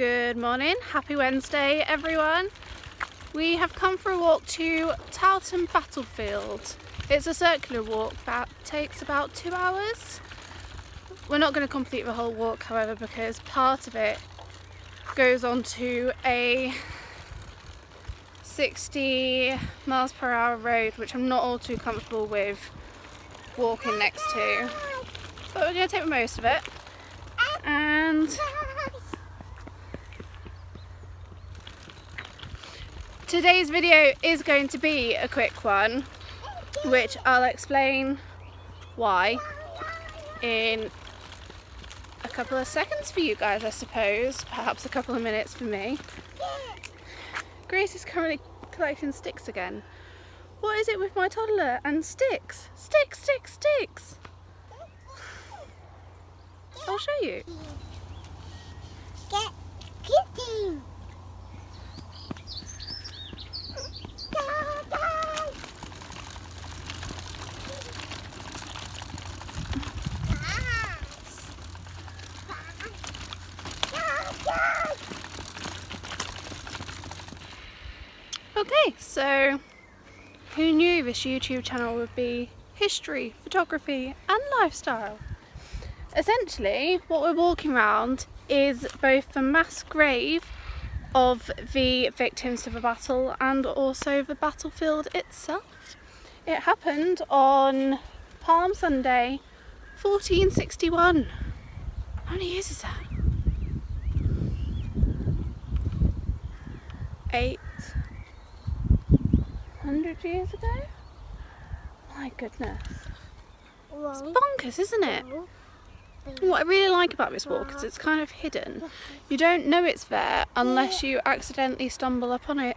Good morning, happy Wednesday everyone. We have come for a walk to Towton Battlefield. It's a circular walk that takes about two hours. We're not going to complete the whole walk however because part of it goes on to a 60 miles per hour road which I'm not all too comfortable with walking next to. But we're going to take most of it and today's video is going to be a quick one which I'll explain why in a couple of seconds for you guys I suppose. Perhaps a couple of minutes for me. Grace is currently collecting sticks again. What is it with my toddler and sticks? Sticks sticks sticks! I'll show you Get kitty. Okay, so who knew this YouTube channel would be history, photography and lifestyle? Essentially, what we're walking around is both the mass grave of the victims of the battle and also the battlefield itself. It happened on Palm Sunday 1461. How many years is that? Eight hundred years ago? My goodness. It's bonkers, isn't it? What I really like about this walk is it's kind of hidden. You don't know it's there unless you accidentally stumble upon it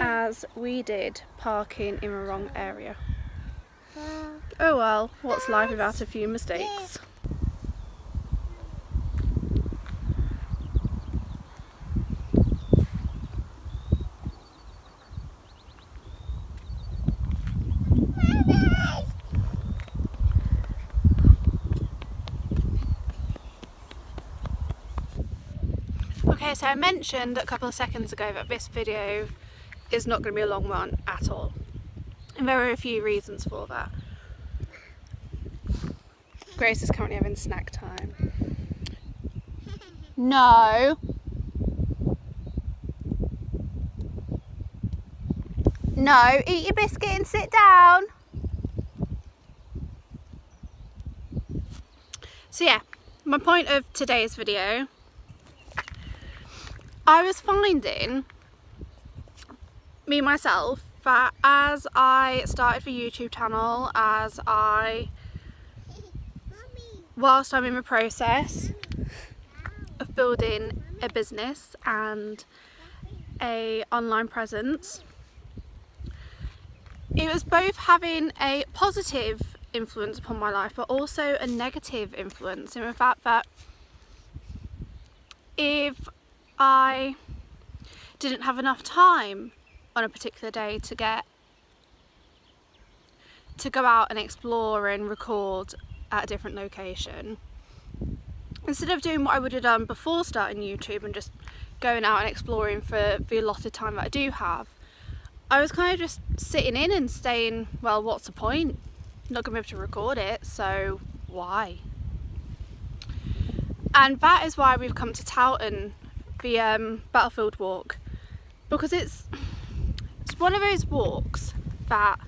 as we did parking in the wrong area. Oh well, what's life without a few mistakes? Okay, so I mentioned a couple of seconds ago that this video is not going to be a long one at all. And there are a few reasons for that. Grace is currently having snack time. No. No, eat your biscuit and sit down. So yeah, my point of today's video I was finding me myself that as I started the YouTube channel, as I, whilst I'm in the process of building a business and a online presence, it was both having a positive influence upon my life but also a negative influence in the fact that if I didn't have enough time on a particular day to get to go out and explore and record at a different location. Instead of doing what I would have done before starting YouTube and just going out and exploring for the allotted time that I do have, I was kind of just sitting in and saying, well, what's the point? I'm not to be able to record it, so why? And that is why we've come to Towton the um, Battlefield Walk. Because it's it's one of those walks that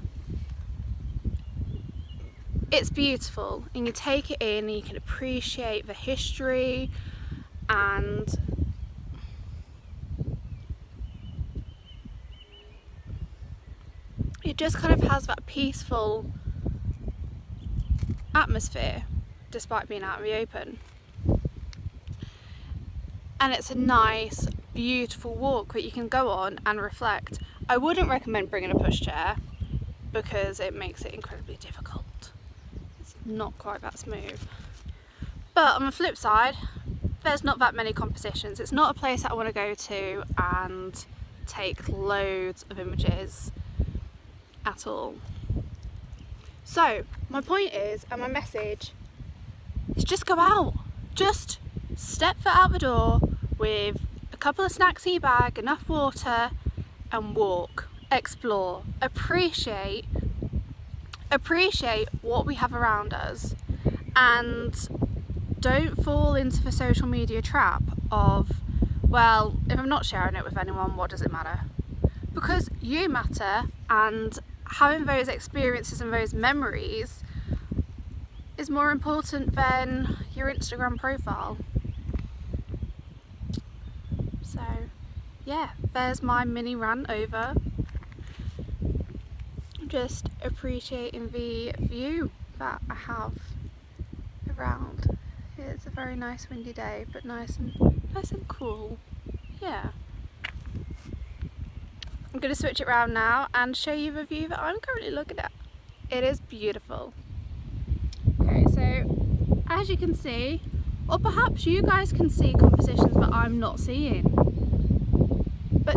it's beautiful and you take it in and you can appreciate the history and it just kind of has that peaceful atmosphere despite being out in the open and it's a nice beautiful walk that you can go on and reflect. I wouldn't recommend bringing a pushchair because it makes it incredibly difficult. It's not quite that smooth. But on the flip side, there's not that many compositions. It's not a place that I want to go to and take loads of images at all. So my point is, and my message, is just go out. Just step foot out the door with a couple of snacks in your bag, enough water and walk, explore, appreciate appreciate what we have around us. And don't fall into the social media trap of well if I'm not sharing it with anyone what does it matter? Because you matter and having those experiences and those memories is more important than your Instagram profile so yeah there's my mini run over just appreciating the view that I have around. It's a very nice windy day, but nice and nice and cool. Yeah. I'm going to switch it around now and show you the view that I'm currently looking at. It is beautiful. Okay, so as you can see, or perhaps you guys can see compositions that I'm not seeing.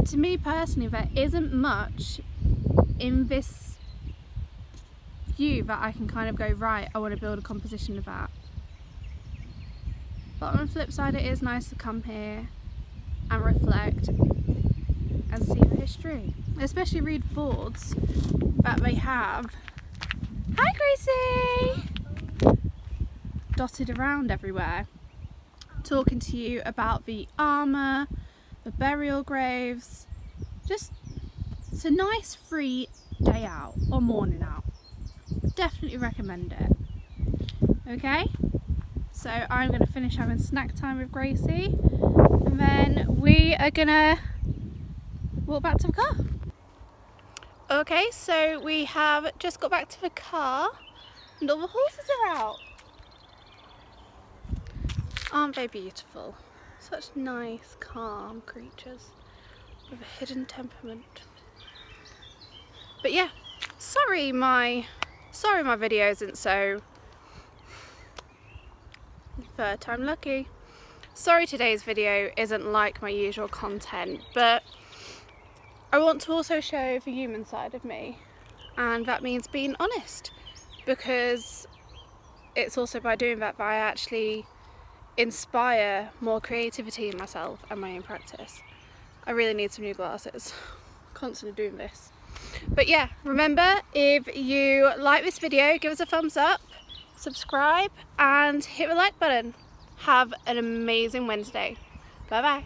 To me personally, there isn't much in this view that I can kind of go, right, I want to build a composition of that. But on the flip side, it is nice to come here and reflect and see the history. Especially read boards that they have. Hi Gracie! Dotted around everywhere. Talking to you about the armour, the burial graves. Just, it's a nice free day out or morning out definitely recommend it. Okay, so I'm going to finish having snack time with Gracie and then we are going to walk back to the car. Okay, so we have just got back to the car and all the horses are out. Aren't they beautiful? Such nice, calm creatures with a hidden temperament. But yeah, sorry my Sorry my video isn't so third time lucky. Sorry today's video isn't like my usual content but I want to also show the human side of me and that means being honest because it's also by doing that that I actually inspire more creativity in myself and my own practice. I really need some new glasses. Constantly doing this. But yeah, remember if you like this video, give us a thumbs up, subscribe and hit the like button. Have an amazing Wednesday. Bye bye.